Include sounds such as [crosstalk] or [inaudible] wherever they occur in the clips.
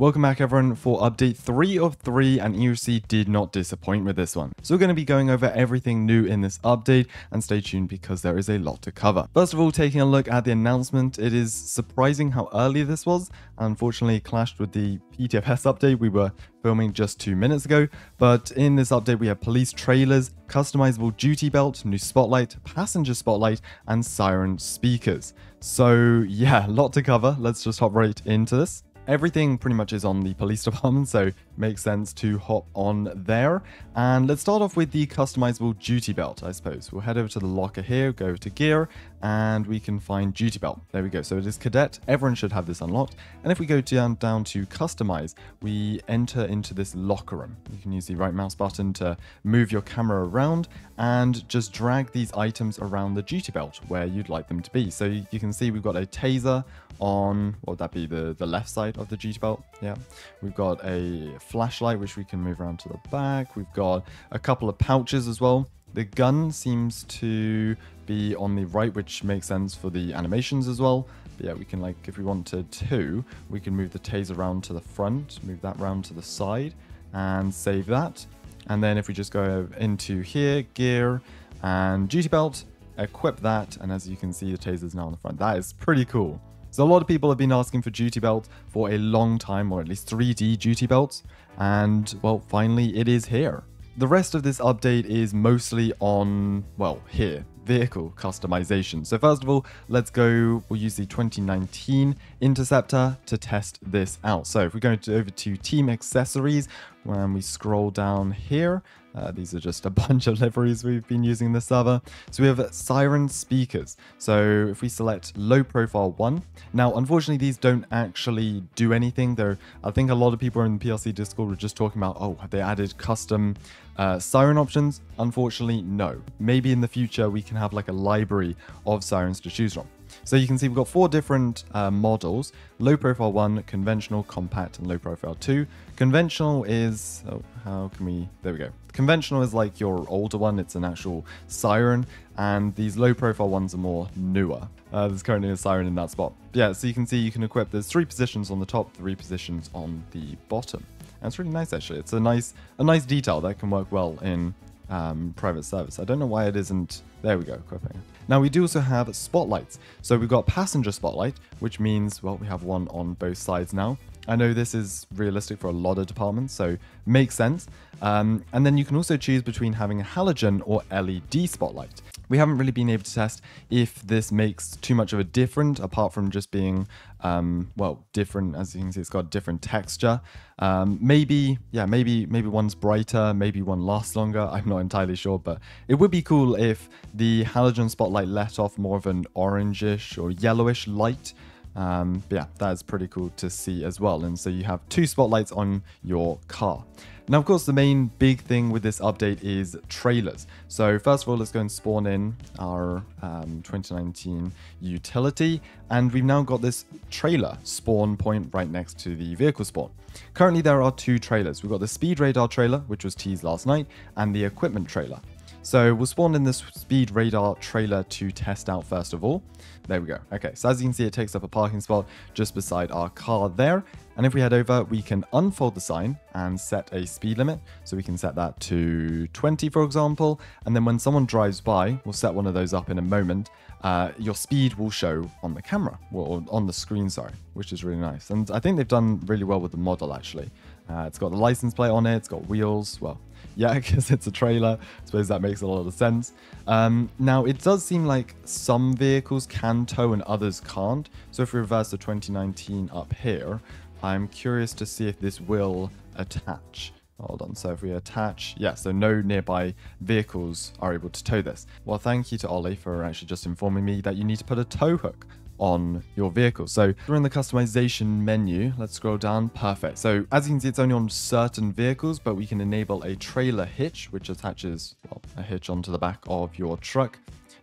Welcome back everyone for update 3 of 3 and EOC did not disappoint with this one. So we're going to be going over everything new in this update and stay tuned because there is a lot to cover. First of all, taking a look at the announcement, it is surprising how early this was. Unfortunately, clashed with the PTFS update we were filming just two minutes ago. But in this update, we have police trailers, customizable duty belt, new spotlight, passenger spotlight, and siren speakers. So yeah, a lot to cover. Let's just hop right into this everything pretty much is on the police [laughs] department, so makes sense to hop on there. And let's start off with the customizable duty belt, I suppose. We'll head over to the locker here, go to gear, and we can find duty belt. There we go. So it is cadet. Everyone should have this unlocked. And if we go down, down to customize, we enter into this locker room. You can use the right mouse button to move your camera around and just drag these items around the duty belt where you'd like them to be. So you can see we've got a taser on, what would that be, the, the left side of the duty belt? Yeah. We've got a flashlight, which we can move around to the back. We've got a couple of pouches as well. The gun seems to be on the right, which makes sense for the animations as well. But yeah, we can like, if we wanted to, we can move the taser around to the front, move that round to the side and save that. And then if we just go into here, gear and duty belt, equip that. And as you can see, the taser is now on the front. That is pretty cool. So a lot of people have been asking for duty belt for a long time, or at least 3D duty belts. And well, finally it is here. The rest of this update is mostly on, well, here, vehicle customization. So first of all, let's go, we'll use the 2019 Interceptor to test this out. So if we go to, over to Team Accessories, when we scroll down here, uh, these are just a [laughs] bunch of liveries we've been using in the server. So we have siren speakers. So if we select low profile one, now unfortunately these don't actually do anything. There, I think a lot of people in the PRC Discord were just talking about, oh, have they added custom uh, siren options? Unfortunately, no. Maybe in the future we can have like a library of sirens to choose from. So you can see we've got four different uh, models, low profile 1, conventional, compact, and low profile 2. Conventional is, oh, how can we, there we go. Conventional is like your older one, it's an actual siren, and these low profile ones are more newer. Uh, there's currently a siren in that spot. Yeah, so you can see you can equip, there's three positions on the top, three positions on the bottom. And it's really nice actually. It's a nice, a nice detail that can work well in um, private service. I don't know why it isn't, there we go, equipping. Now we do also have spotlights. So we've got passenger spotlight, which means, well, we have one on both sides now. I know this is realistic for a lot of departments, so makes sense. Um, and then you can also choose between having a halogen or LED spotlight. We haven't really been able to test if this makes too much of a difference, apart from just being, um, well, different. As you can see, it's got different texture. Um, maybe, yeah, maybe maybe one's brighter, maybe one lasts longer. I'm not entirely sure, but it would be cool if the halogen spotlight let off more of an orangish or yellowish light. Um, but yeah, that is pretty cool to see as well. And so you have two spotlights on your car. Now, of course, the main big thing with this update is trailers. So first of all, let's go and spawn in our um, 2019 utility. And we've now got this trailer spawn point right next to the vehicle spawn. Currently, there are two trailers. We've got the speed radar trailer, which was teased last night, and the equipment trailer. So we'll spawn in this speed radar trailer to test out first of all. There we go. Okay, so as you can see, it takes up a parking spot just beside our car there. And if we head over, we can unfold the sign and set a speed limit. So we can set that to 20, for example. And then when someone drives by, we'll set one of those up in a moment. Uh, your speed will show on the camera, or on the screen, sorry, which is really nice. And I think they've done really well with the model, actually. Uh, it's got the license plate on it, it's got wheels, well, [laughs] yeah, because it's a trailer. I suppose that makes a lot of sense. Um, now, it does seem like some vehicles can tow and others can't. So if we reverse the 2019 up here, I'm curious to see if this will attach. Hold on, so if we attach, yeah, so no nearby vehicles are able to tow this. Well, thank you to Ollie for actually just informing me that you need to put a tow hook on your vehicle. So we're in the customization menu. Let's scroll down. Perfect. So as you can see, it's only on certain vehicles, but we can enable a trailer hitch, which attaches well, a hitch onto the back of your truck.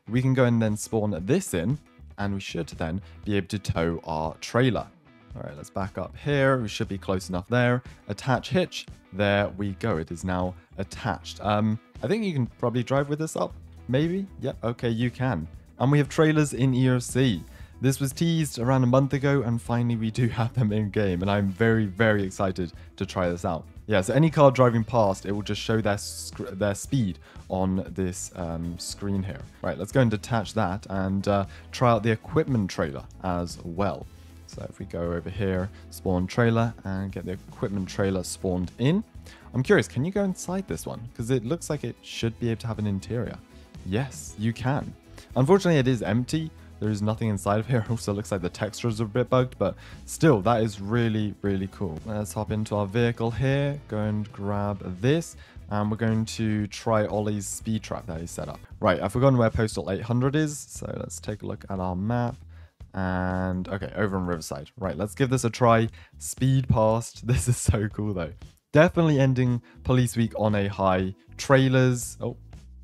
We can go and then spawn this in, and we should then be able to tow our trailer. All right, let's back up here. We should be close enough there. Attach hitch. There we go. It is now attached. Um, I think you can probably drive with this up. Maybe? Yeah, okay, you can. And we have trailers in EOC. This was teased around a month ago, and finally we do [laughs] have them in game, and I'm very, very excited to try this out. Yeah, so any car driving past, it will just show their their speed on this um, screen here. Right, let's go and detach that and uh, try out the equipment trailer as well. So if we go over here, spawn trailer, and get the equipment trailer spawned in. I'm curious, can you go inside this one? Because it looks like it should be able to have an interior. Yes, you can. Unfortunately, it is empty, there is nothing inside of here. [laughs] Also looks like the textures are a bit bugged, but still, that is really, really cool. Let's hop into our vehicle here, go and grab this, and we're going to try Ollie's speed trap that he set up. Right, I've forgotten where Postal 800 is, so let's take a look at our map. And, okay, over on Riverside. Right, let's give this a try. Speed past. [laughs] This is so cool, though. Definitely ending Police Week on a high. Trailers. Oh,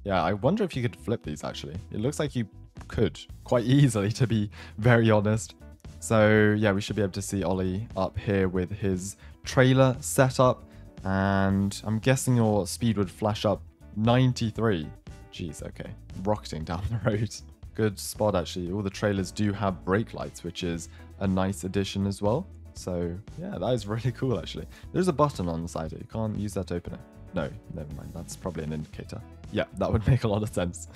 yeah, I wonder if you could flip these, actually. It looks like you could quite easily, to be very honest. So yeah, we should be able to see Ollie up here with his trailer setup. And I'm guessing your speed would flash up 93. Jeez, okay. Rocketing down [laughs] the road. Good spot, actually. All the trailers do have brake lights, which is a nice addition as well. So yeah, that is really [laughs] cool, actually. There's a button on the side. You can't use that to open it. No, never mind. That's probably an indicator. Yeah, that would [laughs] make a lot of sense.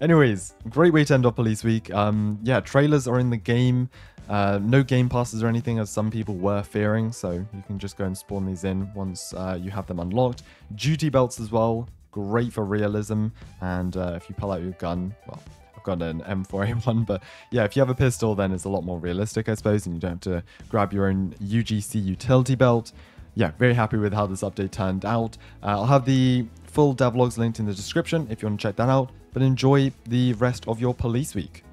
Anyways, great way to end off Police Week. Um, yeah, trailers are in the game. Uh, no game passes or anything, as some people were fearing. So you can just go and spawn these in once uh, you have them unlocked. Duty belts as well. Great for realism. And uh, if you pull out your gun, well, I've got an M4A1, [laughs] but yeah, if you have a pistol, then it's a lot more realistic, I suppose, and you don't have to grab your own UGC utility belt. Yeah, very happy with how this update turned out. Uh, I'll have the full devlogs linked in the description if you want to check that out but enjoy the rest of your police week.